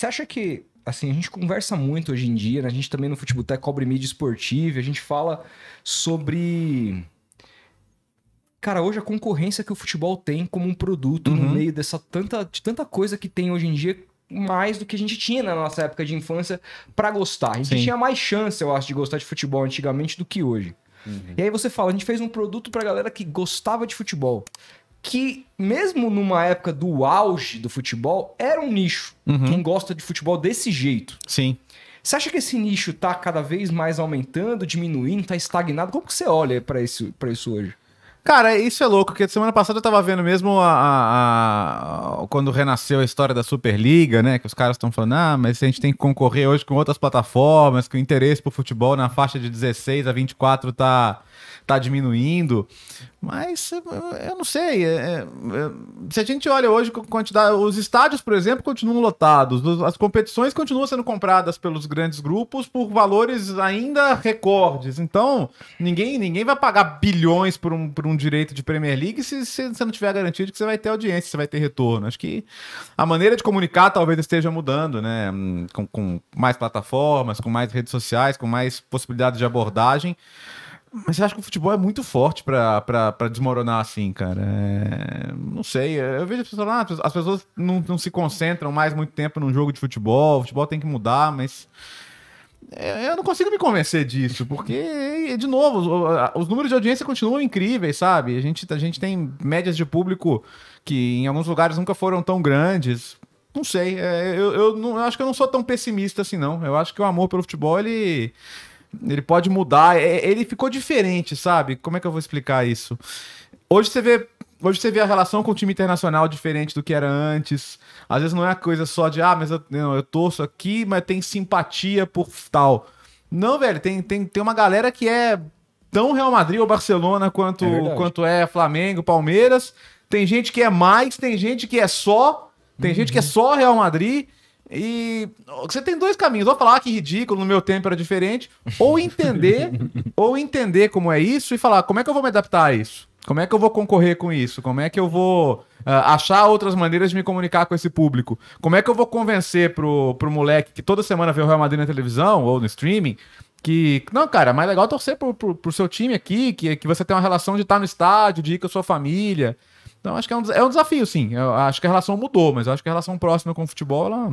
Você acha que, assim, a gente conversa muito hoje em dia, né? a gente também no Futebol cobre mídia esportiva, a gente fala sobre. Cara, hoje a concorrência que o futebol tem como um produto no Uhum. meio dessa tanta, de tanta coisa que tem hoje em dia, mais do que a gente tinha na nossa época de infância pra gostar. A gente Sim. tinha mais chance, eu acho, de gostar de futebol antigamente do que hoje. E aí você fala, a gente fez um produto pra galera que gostava de futebol. Que, mesmo numa época do auge do futebol, era um nicho. Uhum. Quem gosta de futebol desse jeito. Sim. Você acha que esse nicho tá cada vez mais aumentando, diminuindo, tá estagnado? Como que você olha pra isso, pra isso hoje? Cara, isso é louco, porque semana passada eu tava vendo mesmo a, a- a- quando renasceu a história da Superliga, né? Que os caras estão falando, ah, mas a gente tem que concorrer hoje com outras plataformas, que o interesse por futebol na faixa de 16 a 24 tá, tá diminuindo. Mas eu, não sei. é- é- é- se a gente olha hoje com quantidade. Os estádios, por exemplo, continuam lotados. os- As competições continuam sendo compradas pelos grandes grupos por valores ainda recordes. Então, ninguém, ninguém vai pagar bilhões por um, por um direito de Premier League se, você não tiver garantia de que você vai ter audiência, você vai ter retorno. Acho que a maneira de comunicar talvez esteja mudando, né? Hum, Com, com mais plataformas, com mais redes sociais, com mais possibilidades de abordagem. Mas eu acho que o futebol é muito forte pra desmoronar assim, cara. É, Não sei. Eu vejo as pessoas lá, as pessoas não, não se concentram mais muito tempo num jogo de futebol. O futebol tem que mudar, mas. É, Eu não consigo me convencer disso, porque, de novo, os, os números de audiência continuam incríveis, sabe? A gente, a gente tem médias de público que em alguns lugares nunca foram tão grandes. Não sei, é, eu, eu, não, eu acho que eu não sou tão pessimista assim, não. Eu acho que o amor pelo futebol, ele, ele pode mudar. É, Ele ficou diferente, sabe? Como é que eu vou explicar isso? Hoje você vê. Hoje você vê a relação com o time internacional diferente do que era antes. Às vezes não é a coisa só de, ah, mas eu, não, eu torço aqui, mas tem simpatia por tal. Não, velho, tem, tem, tem uma galera que é tão Real Madrid ou Barcelona quanto É quanto é Flamengo, Palmeiras. Tem gente que é mais, tem gente que é só, tem gente que é só Real Madrid. E você tem dois caminhos, ou falar "Ah, que ridículo, no meu tempo era diferente, ou entender, ou entender como é isso e falar como é que eu vou me adaptar a isso? Como é que eu vou concorrer com isso? Como é que eu vou ah, achar outras maneiras de me comunicar com esse público? Como é que eu vou convencer pro, pro moleque que toda semana vê o Real Madrid na televisão ou no streaming que, não, cara, é mais legal torcer pro, pro, pro seu time aqui, que, que você tem uma relação de estar no estádio, de ir com a sua família. Então, acho que é um, é um desafio, sim. Eu acho que a relação mudou, mas acho que a relação próxima com o futebol, ela.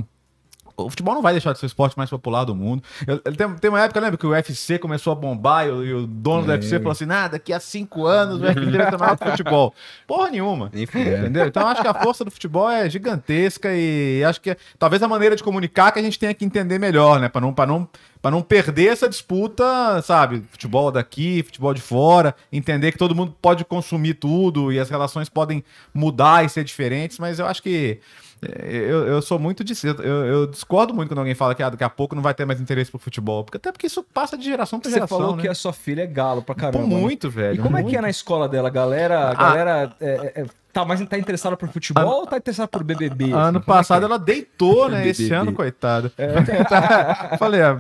O futebol não vai deixar de ser o esporte mais popular do mundo. Eu- tem, tem uma época, lembra, que o UFC começou a bombar e o, e o dono do É. UFC falou assim: nah, daqui a cinco anos o UFC vai que o futebol. Porra nenhuma. Enfim, Entendeu? Então acho que a força do futebol é gigantesca e acho que é- talvez a maneira de comunicar que a gente tenha que entender melhor, né? Pra não, pra não, pra não perder essa disputa, sabe? Futebol daqui, futebol de fora, entender que todo mundo pode consumir tudo e as relações podem mudar e ser diferentes, mas eu acho que. É, Eu, eu sou muito disso. Eu, eu discordo muito quando alguém fala que ah, daqui a pouco não vai ter mais interesse por futebol. Porque, até porque isso passa de geração pra Você geração. falou né? que a sua filha é galo pra Pô, caramba. né? muito, velho. E como é que é muito. na escola dela? A galera, a Ah. galera é, é, é, tá mais tá interessada por futebol ou tá interessada por BBB? Ano assim? É passado é? ela deitou, né? Esse BBB. ano, coitado. Falei, ah,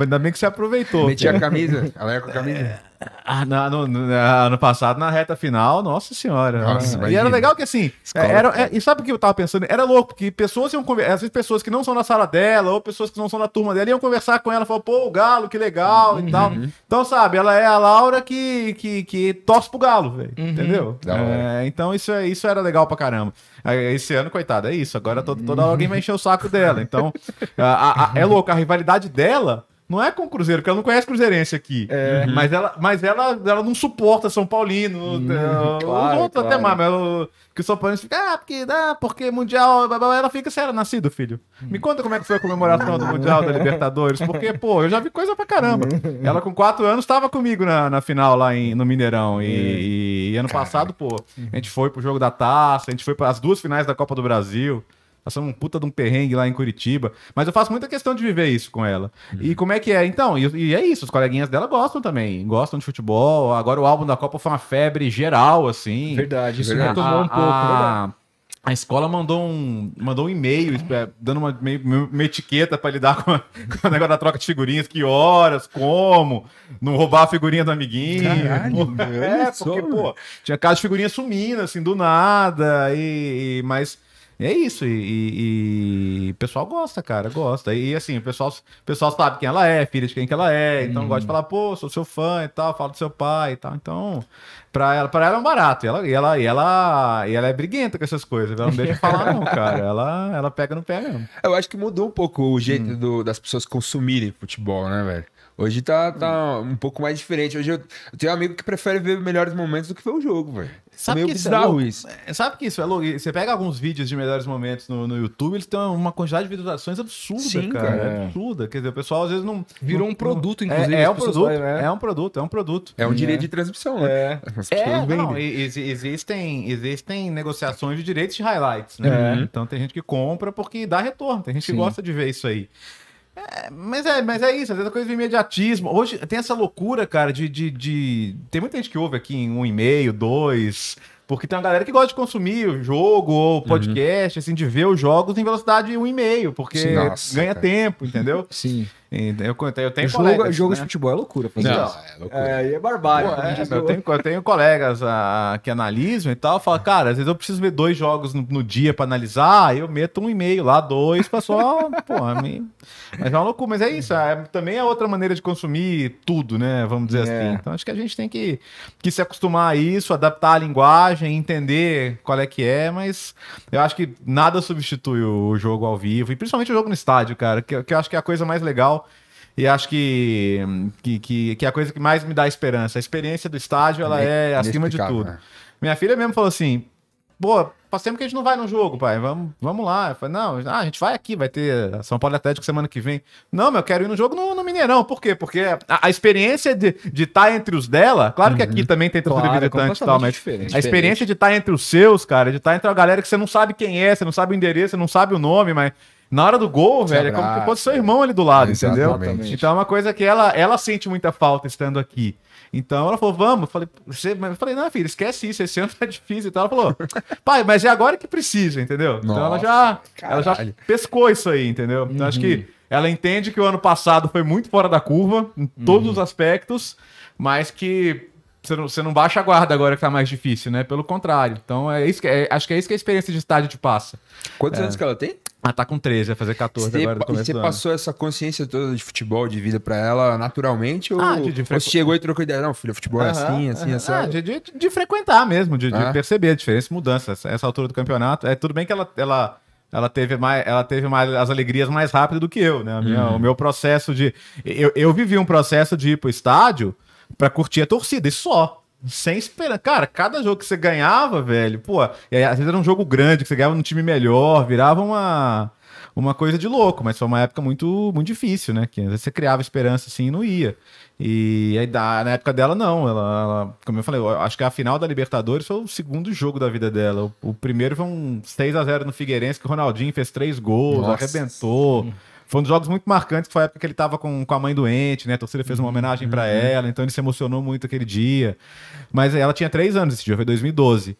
ainda bem que você aproveitou. Meti a camisa. Ela ia com a camisa. Ah, no, no- ano passado, na reta final, nossa senhora. Nossa, e era legal que assim. Escola, era, é, e sabe o que eu tava pensando? Era louco, porque pessoas iam conversar. Às vezes pessoas que não são da sala dela, ou pessoas que não são da turma dela, iam conversar com ela, falar, pô, o Galo, que legal e tal. Então, sabe, ela é a Laura que, que, que torce pro Galo, velho. Entendeu? Da hora. É, então, isso, é, isso era legal pra caramba. Esse ano, coitado, é isso. Agora todo, toda hora alguém vai encher o saco dela. Então, a- a- a- é louco, a rivalidade dela. Não é com o Cruzeiro, porque ela não conhece Cruzeirense aqui. Mas, ela, mas ela, ela não suporta São Paulino. eh, claro, os outros até claro. mais, mas ela- que o São Paulino fica, ah, porque, ah, porque Mundial. blá, blá, blá. Ela fica, você era nascido, filho. Me conta como é que foi a comemoração do Mundial da Libertadores. Porque, pô, eu já vi coisa pra caramba. Ela com quatro anos estava comigo na, na final lá em- no Mineirão. E, e- e ano passado, pô, a gente foi pro jogo da taça, a gente foi para as duas finais da Copa do Brasil. Passamos um puta de um perrengue lá em Curitiba. Mas eu faço muita questão de viver isso com ela. E como é que é? Então, e, e é isso, os coleguinhas dela gostam também. Gostam de futebol. Agora o álbum da Copa foi uma febre geral, assim. Verdade, isso Verdade. retomou um pouco. verdade. A, a escola mandou um, mandou um e-mail é, dando uma, uma etiqueta pra lidar com, a- com o negócio da troca de figurinhas, que horas, como, não roubar a figurinha do amiguinho. Caralho, é, porque, pô, tinha casa de figurinha sumindo, assim, do nada, e, e- mas é isso, e, o pessoal gosta, cara, gosta. E assim, o pessoal, o pessoal sabe quem ela é, filha de quem que ela é, então Uhum. gosta de falar, pô, sou seu fã e tal, falo do seu pai e tal. Então, pra ela, pra ela é um barato. E ela, e, ela, e, ela, e ela é briguenta com essas coisas. Ela não deixa falar, não, cara. Ela, ela pega no pé mesmo. Eu acho que mudou um pouco o jeito Hum. do- das pessoas consumirem futebol, né, velho? Hoje tá, tá Hum. um pouco mais diferente. Hoje eu, eu tenho um amigo que prefere ver melhores momentos do que ver o jogo, velho. Sabe é meio que isso é louco? isso. É, Sabe que isso é louco? Você pega alguns vídeos de melhores momentos no, no YouTube, eles têm uma quantidade de visualizações absurda, Sim, cara. cara. É absurda. Quer dizer, o pessoal às vezes não. Virou um produto, inclusive, É, é um produto, falam, né? é um produto, é um produto. É um É. direito de transmissão, né? É. É, não, e- exi- existem, existem negociações de direitos de highlights, né? É. Então tem gente que compra porque dá retorno, tem gente Sim. que gosta de ver isso aí. É, mas, é, mas é isso, às vezes é coisa do imediatismo. Hoje tem essa loucura, cara, de, de, de- Tem muita gente que ouve aqui em um e meio, dois. Porque tem uma galera que gosta de consumir o jogo ou podcast, assim, de ver os jogos em velocidade 1,5, porque nossa, ganha cara. tempo, entendeu? Sim. E Eu, eu, tenho jogo colegas, jogo né? de futebol é loucura fazer Não, isso. é loucura. É, é barbárie. Pô, como é, diz eu, tenho, eu tenho colegas ah, que analisam e tal, fala, cara, às vezes eu preciso ver dois jogos no, no dia pra analisar, aí eu meto um e-mail lá, dois, pra só, porra, me... mas é uma loucura, mas é isso, é, também é outra maneira de consumir tudo, né, vamos dizer É. assim, então acho que a gente tem que, que se acostumar a isso, adaptar a linguagem, entender qual é que é, mas eu acho que nada substitui o jogo ao vivo, e principalmente o jogo no estádio, cara, que, que eu acho que é a coisa mais legal, e acho que, que, que, que é a coisa que mais me dá esperança. A experiência do estádio, ela é acima de tudo. né? Minha filha mesmo falou assim, pô, faz tempo que a gente não vai no jogo, pai, vamos, vamos lá. Eu falei, não, ah, a gente vai aqui, vai ter São Paulo Atlético semana que vem. Não, mas eu quero ir no jogo no, no Mineirão. Por quê? Porque a, a experiência de estar entre os dela, claro que aqui também tem torcida Claro, é visitante e tal, mas diferente. a experiência de estar entre os seus, cara, de estar entre a galera que você não sabe quem é, você não sabe o endereço, você não sabe o nome, mas na hora do gol, velho, é como se fosse seu irmão ali do lado, entendeu? Exatamente. Então é uma coisa que ela, ela sente muita falta estando aqui. Então ela falou, vamos. Eu falei, você... eu falei, não, filho, esquece isso, esse ano tá difícil e tal. Ela falou, pai, mas é agora que precisa, entendeu? então ela Nossa, já, ela já pescou isso aí, entendeu? Então acho que ela entende que o ano passado foi muito fora da curva, em todos os aspectos, mas que você não, você não baixa a guarda agora que tá mais difícil, né? Pelo contrário. Então é isso que, é- acho que é isso que a experiência de estádio te passa. Quantos anos que ela tem? Ah, tá com 13, vai fazer 14 Você, agora você passou essa consciência toda de futebol, de vida pra ela naturalmente? Ou, Ah, de- de frequ- você chegou e trocou ideia? Não, filho, futebol é assim, assim, assim. Ah, de, de- de frequentar mesmo, de, de Ah. perceber a diferença mudança. Essa, essa altura do campeonato. É tudo bem que ela, ela, ela teve, mais, ela teve mais as alegrias mais rápido do que eu, né? Minha- O meu processo de. Eu, eu vivi um processo de ir pro estádio pra curtir a torcida, e só. Sem esperar. Cara, cada jogo que você ganhava, velho, pô, e aí, às vezes era um jogo grande, que você ganhava num time melhor, virava uma, uma coisa de louco, mas foi uma época muito, muito difícil, né? Que às vezes você criava esperança assim e não ia. E aí, da- na época dela, não. Ela, ela- como eu falei, eu acho que a final da Libertadores foi o segundo jogo da vida dela. O, o primeiro foi um 6 a 0 no Figueirense, que o Ronaldinho fez três gols, Nossa. arrebentou. Foi um dos jogos muito marcantes, que foi a época que ele tava com, com a mãe doente, né? A torcida fez uma homenagem pra ela, então ele se emocionou muito aquele dia. Mas ela tinha três anos esse dia, foi 2012.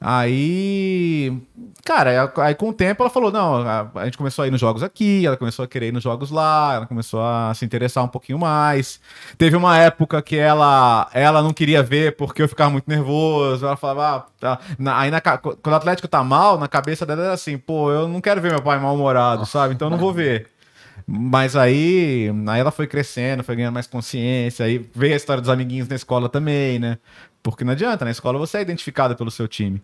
Aí, cara, aí com o tempo ela falou: não, a, a gente começou a ir nos jogos aqui, ela começou a querer ir nos jogos lá, ela começou a se interessar um pouquinho mais. Teve uma época que ela, ela não queria ver porque eu ficava muito nervoso. Ela falava, ah, tá. Na- aí na quando o Atlético tá mal, na cabeça dela era assim, pô, eu não quero ver meu pai mal-humorado, sabe? Então eu não vou ver. Mas aí, aí ela foi crescendo, foi ganhando mais consciência, aí veio a história dos amiguinhos na escola também, né? Porque não adianta, na escola você é identificado pelo seu time.